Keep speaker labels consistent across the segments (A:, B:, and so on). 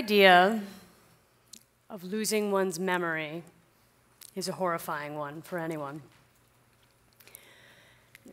A: idea of losing one's memory is a horrifying one for anyone.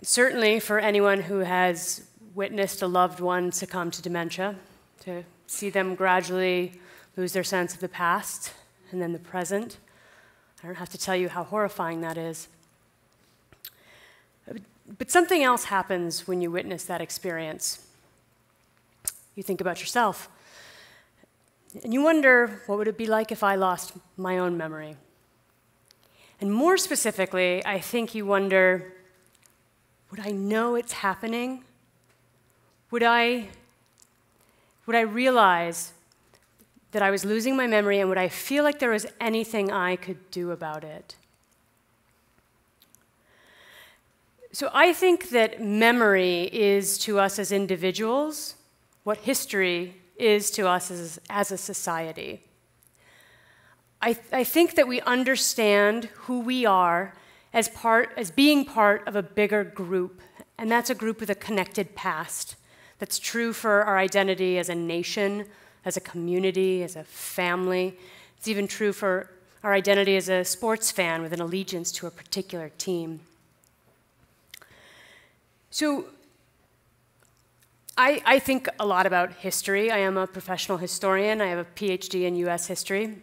A: Certainly for anyone who has witnessed a loved one succumb to dementia, to see them gradually lose their sense of the past and then the present. I don't have to tell you how horrifying that is. But something else happens when you witness that experience. You think about yourself. And you wonder, what would it be like if I lost my own memory? And more specifically, I think you wonder, would I know it's happening? Would I, would I realize that I was losing my memory and would I feel like there was anything I could do about it? So I think that memory is to us as individuals what history is to us as, as a society. I, th- I think that we understand who we are as, part, as being part of a bigger group, and that's a group with a connected past. That's true for our identity as a nation, as a community, as a family. It's even true for our identity as a sports fan with an allegiance to a particular team. So, I, I, think a lot about history. I am a professional historian. I have a PhD in US history.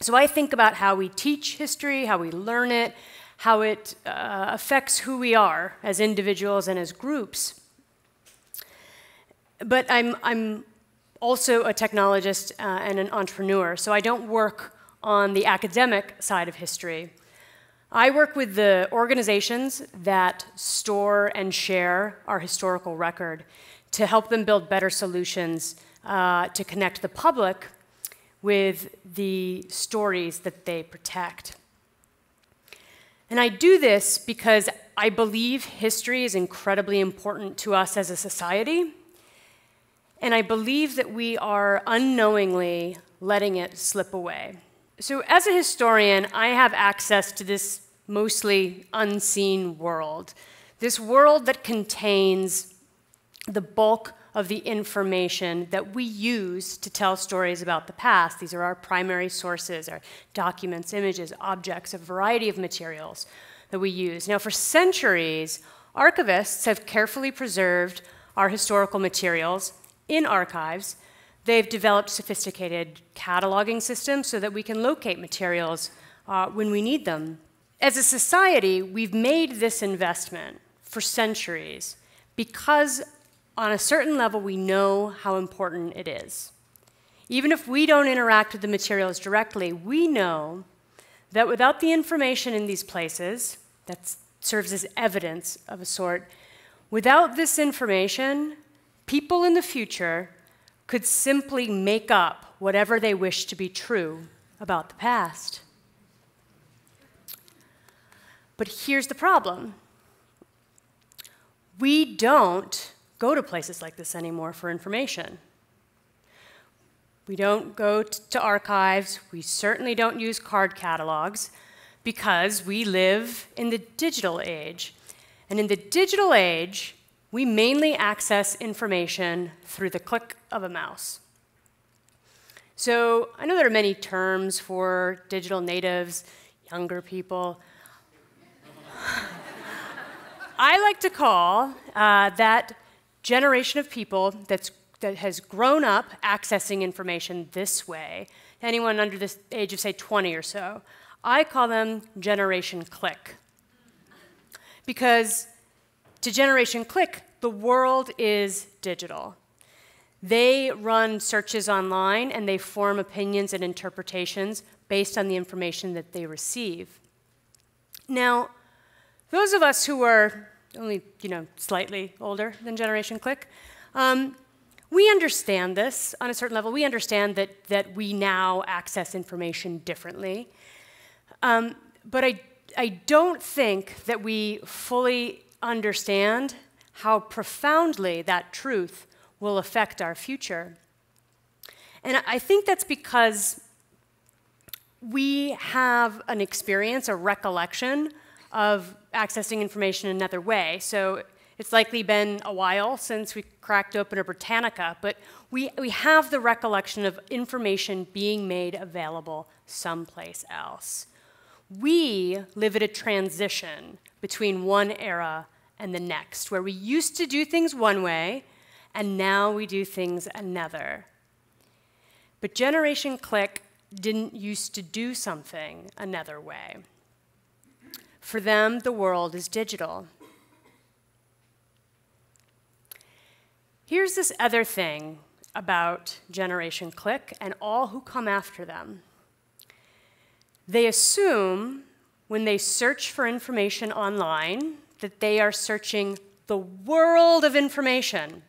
A: So I think about how we teach history, how we learn it, how it uh, affects who we are as individuals and as groups. But I'm, I'm also a technologist uh, and an entrepreneur, so I don't work on the academic side of history. I work with the organizations that store and share our historical record to help them build better solutions uh, to connect the public with the stories that they protect. And I do this because I believe history is incredibly important to us as a society. And I believe that we are unknowingly letting it slip away. So, as a historian, I have access to this mostly unseen world, this world that contains the bulk of the information that we use to tell stories about the past. These are our primary sources, our documents, images, objects, a variety of materials that we use. Now, for centuries, archivists have carefully preserved our historical materials in archives. They've developed sophisticated cataloging systems so that we can locate materials uh, when we need them. As a society, we've made this investment for centuries because on a certain level, we know how important it is. Even if we don't interact with the materials directly, we know that without the information in these places, that serves as evidence of a sort, without this information, people in the future could simply make up whatever they wish to be true about the past. But here's the problem we don't go to places like this anymore for information. We don't go to archives. We certainly don't use card catalogs because we live in the digital age. And in the digital age, we mainly access information through the click of a mouse. So I know there are many terms for digital natives, younger people. I like to call uh, that generation of people that's, that has grown up accessing information this way, anyone under the age of, say, 20 or so, I call them Generation Click. Because to Generation Click, the world is digital. They run searches online and they form opinions and interpretations based on the information that they receive. Now, those of us who are only you know slightly older than Generation Click. Um, we understand this on a certain level. We understand that, that we now access information differently. Um, but I, I don't think that we fully understand how profoundly that truth will affect our future. And I think that's because we have an experience, a recollection of accessing information another way. So It's likely been a while since we cracked open a Britannica, but we, we have the recollection of information being made available someplace else. We live at a transition between one era and the next, where we used to do things one way, and now we do things another. But Generation Click didn't used to do something another way. For them, the world is digital. Here's this other thing about Generation Click and all who come after them. They assume when they search for information online that they are searching the world of information.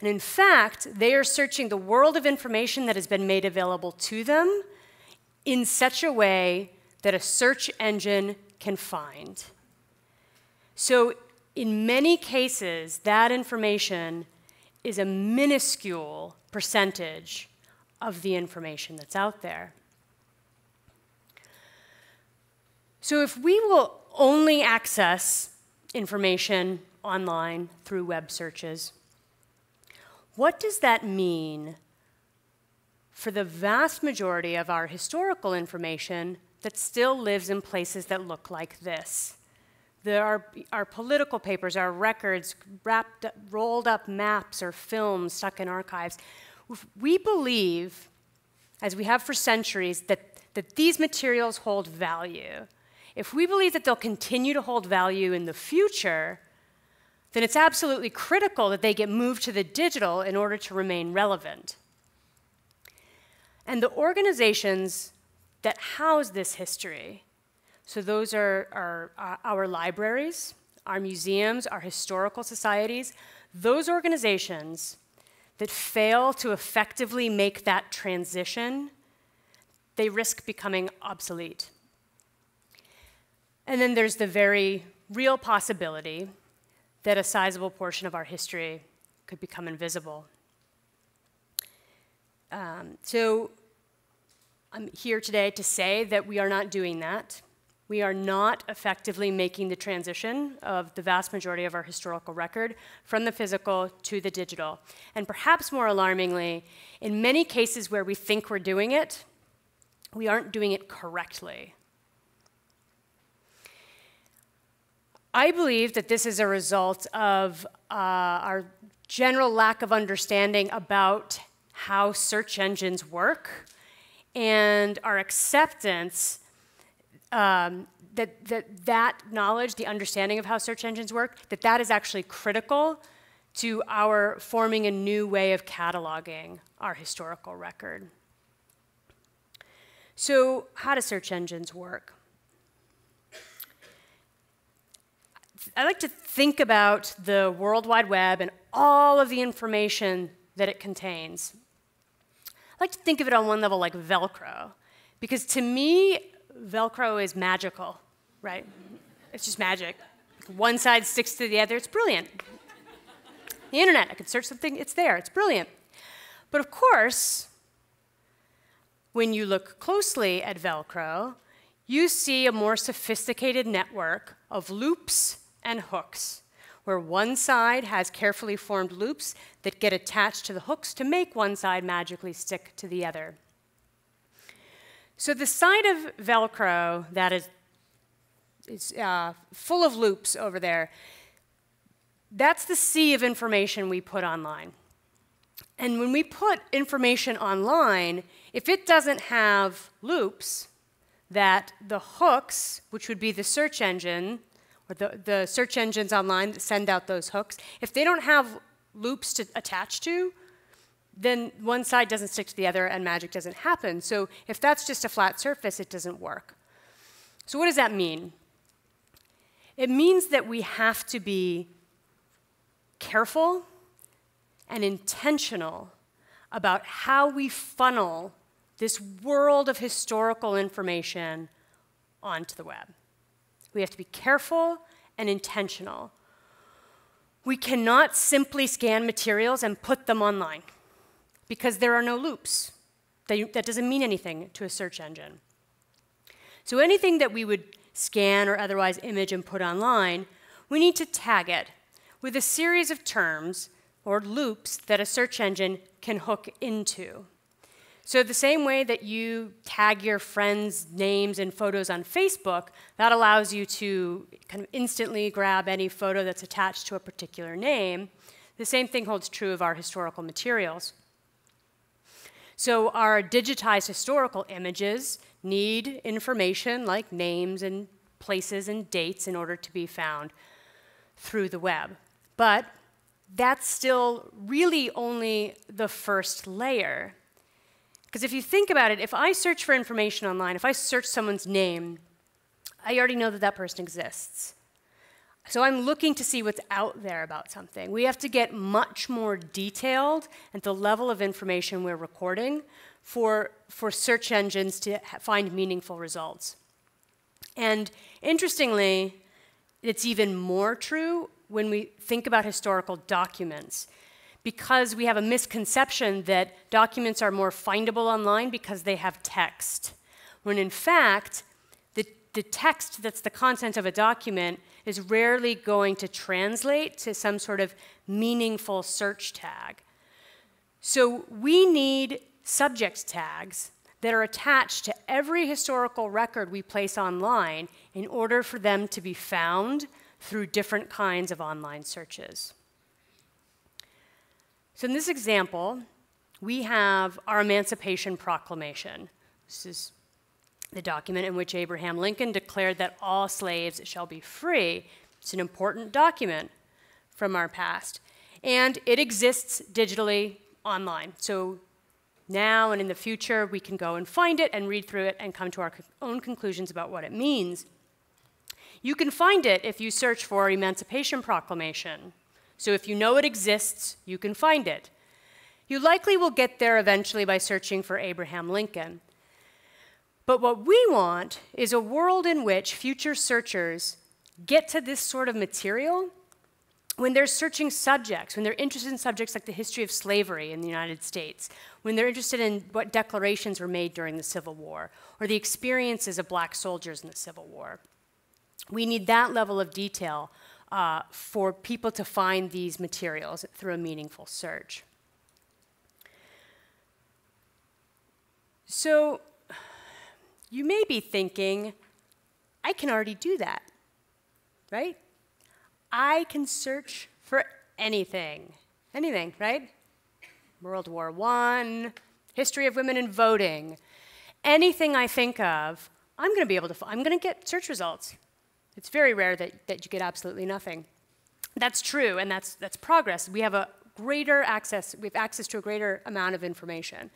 A: And in fact, they are searching the world of information that has been made available to them in such a way that a search engine can find. So, in many cases, that information is a minuscule percentage of the information that's out there. So, if we will only access information online through web searches, what does that mean for the vast majority of our historical information that still lives in places that look like this. There are our political papers, our records, wrapped, rolled up maps or films stuck in archives. We believe, as we have for centuries, that, that these materials hold value. If we believe that they'll continue to hold value in the future, then it's absolutely critical that they get moved to the digital in order to remain relevant. And the organizations that house this history. So those are, are, are our libraries, our museums, our historical societies, those organizations that fail to effectively make that transition, they risk becoming obsolete. And then there's the very real possibility that a sizable portion of our history could become invisible. Um, so I'm here today to say that we are not doing that. We are not effectively making the transition of the vast majority of our historical record from the physical to the digital. And perhaps more alarmingly, in many cases where we think we're doing it, we aren't doing it correctly. I believe that this is a result of uh, our general lack of understanding about how search engines work and our acceptance um, that, that that knowledge, the understanding of how search engines work, that that is actually critical to our forming a new way of cataloging our historical record. So, how do search engines work? I like to think about the World Wide Web and all of the information that it contains. I like to think of it on one level like Velcro, because to me, Velcro is magical, right? It's just magic. One side sticks to the other, it's brilliant. The internet, I can search something, it's there, it's brilliant. But of course, when you look closely at Velcro, you see a more sophisticated network of loops and hooks where one side has carefully formed loops that get attached to the hooks to make one side magically stick to the other. So the side of Velcro that is, is uh, full of loops over there, that's the sea of information we put online. And when we put information online, if it doesn't have loops, that the hooks, which would be the search engine, or the, the search engines online that send out those hooks, if they don't have loops to attach to, then one side doesn't stick to the other and magic doesn't happen. So if that's just a flat surface, it doesn't work. So what does that mean? It means that we have to be careful and intentional about how we funnel this world of historical information onto the web. We have to be careful and intentional. We cannot simply scan materials and put them online because there are no loops. That doesn't mean anything to a search engine. So anything that we would scan or otherwise image and put online, we need to tag it with a series of terms or loops that a search engine can hook into. So, the same way that you tag your friends' names and photos on Facebook, that allows you to kind of instantly grab any photo that's attached to a particular name. The same thing holds true of our historical materials. So, our digitized historical images need information like names and places and dates in order to be found through the web. But that's still really only the first layer. Because if you think about it, if I search for information online, if I search someone's name, I already know that that person exists. So I'm looking to see what's out there about something. We have to get much more detailed at the level of information we're recording for, for search engines to find meaningful results. And interestingly, it's even more true when we think about historical documents because we have a misconception that documents are more findable online because they have text, when in fact, the, the text that's the content of a document is rarely going to translate to some sort of meaningful search tag. So we need subject tags that are attached to every historical record we place online in order for them to be found through different kinds of online searches. So in this example, we have our Emancipation Proclamation. This is the document in which Abraham Lincoln declared that all slaves shall be free. It's an important document from our past. And it exists digitally online. So now and in the future, we can go and find it and read through it and come to our own conclusions about what it means. You can find it if you search for Emancipation Proclamation. So if you know it exists, you can find it. You likely will get there eventually by searching for Abraham Lincoln. But what we want is a world in which future searchers get to this sort of material when they're searching subjects, when they're interested in subjects like the history of slavery in the United States, when they're interested in what declarations were made during the Civil War, or the experiences of black soldiers in the Civil War. We need that level of detail uh, for people to find these materials through a meaningful search. So you may be thinking, I can already do that, right? I can search for anything, anything, right? World War I, history of women in voting, anything I think of, I'm going to be able to, I'm going to get search results. It's very rare that, that you get absolutely nothing. That's true, and that's, that's progress. We have a greater access, we have access to a greater amount of information.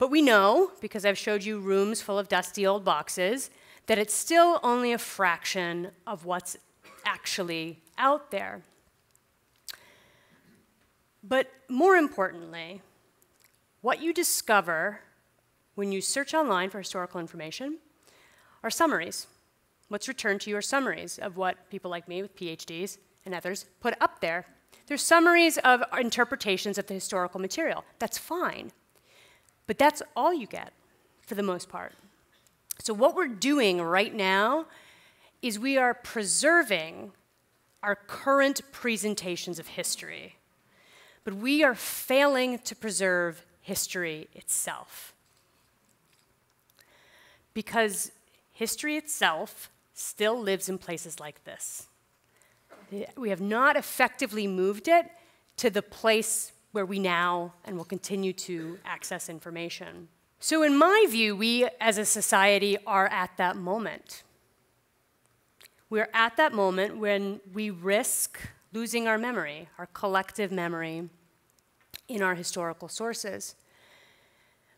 A: But we know, because I've showed you rooms full of dusty old boxes, that it's still only a fraction of what's actually out there. But more importantly, what you discover when you search online for historical information are summaries. What's returned to your summaries of what people like me with PhDs and others put up there. They're summaries of interpretations of the historical material. That's fine. But that's all you get for the most part. So, what we're doing right now is we are preserving our current presentations of history, but we are failing to preserve history itself. Because history itself still lives in places like this. We have not effectively moved it to the place where we now and will continue to access information. So, in my view, we as a society are at that moment. We're at that moment when we risk losing our memory, our collective memory, in our historical sources.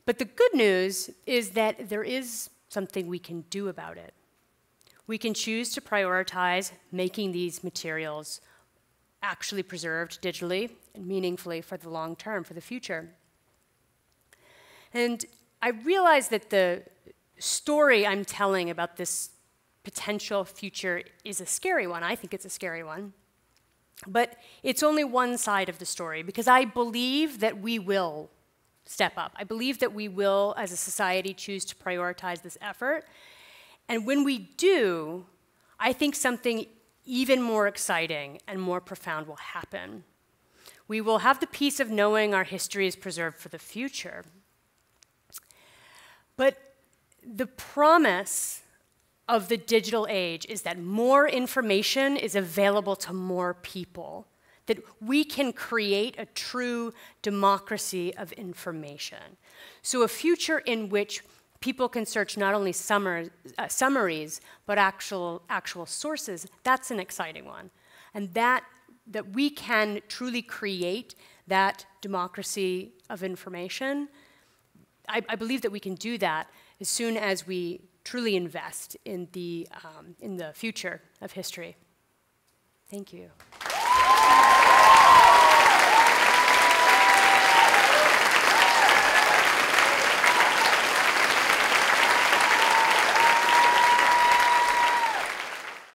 A: But the good news is that there is something we can do about it. We can choose to prioritize making these materials actually preserved digitally and meaningfully for the long term, for the future. And I realize that the story I'm telling about this potential future is a scary one. I think it's a scary one. But it's only one side of the story because I believe that we will step up. I believe that we will, as a society, choose to prioritize this effort. And when we do, I think something even more exciting and more profound will happen. We will have the peace of knowing our history is preserved for the future. But the promise of the digital age is that more information is available to more people, that we can create a true democracy of information. So, a future in which people can search not only summer, uh, summaries, but actual, actual sources, that's an exciting one. And that, that we can truly create that democracy of information, I, I believe that we can do that as soon as we truly invest in the, um, in the future of history. Thank you.